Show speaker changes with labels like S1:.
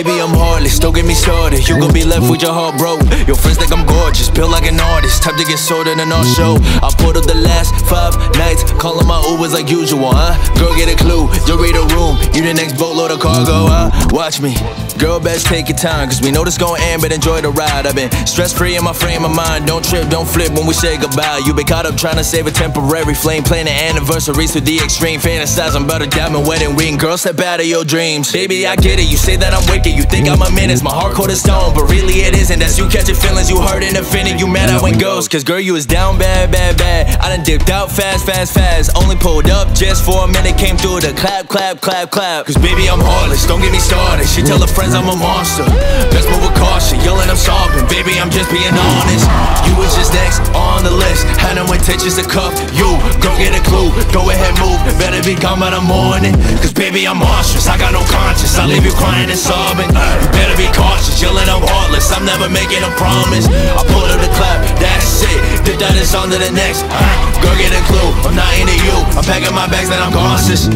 S1: Baby, I'm heartless, don't get me started. You gon' be left with your heart broke. Your friends think I'm gorgeous, built like an artist. Time to get sold in an art show. I put up the last five nights, calling my Ubers like usual, huh? Girl, get a clue, you read a room. You the next boatload of cargo, huh? Watch me. Girl, best take your time, cause we know this gon' end, but enjoy the ride. I've been stress free in my frame of mind. Don't trip, don't flip when we say goodbye. You been caught up trying to save a temporary flame, planning anniversaries to the extreme. Fantasizing about a diamond wedding ring. Girl, step out of your dreams. Baby, I get it, you say that I'm wicked. You think I'm a menace, my heart cold as stone, but really it isn't. That's you catching feelings, you hurt and offended. You mad I went ghost, cause girl, you was down bad, bad, bad. I done dipped out fast, fast, fast. Only pulled up just for a minute, came through the clap, clap, clap, clap. Cause baby, I'm heartless, don't get me started. She tell her friends I'm a monster. Best move with caution, yelling I'm sobbing. Baby, I'm just being honest. You was just next on the list. Had no intentions to cuff you. Go get a clue, go ahead, move. Better be gone by the morning. Cause baby, I'm monstrous. I got no conscience. I leave you crying and sobbing. You better be cautious, yelling I'm heartless. I'm never making a promise. I pull up the clap, that's it. Did that is on to the next. Girl, get a clue. I'm not into you. I'm packing my bags, then I'm sis.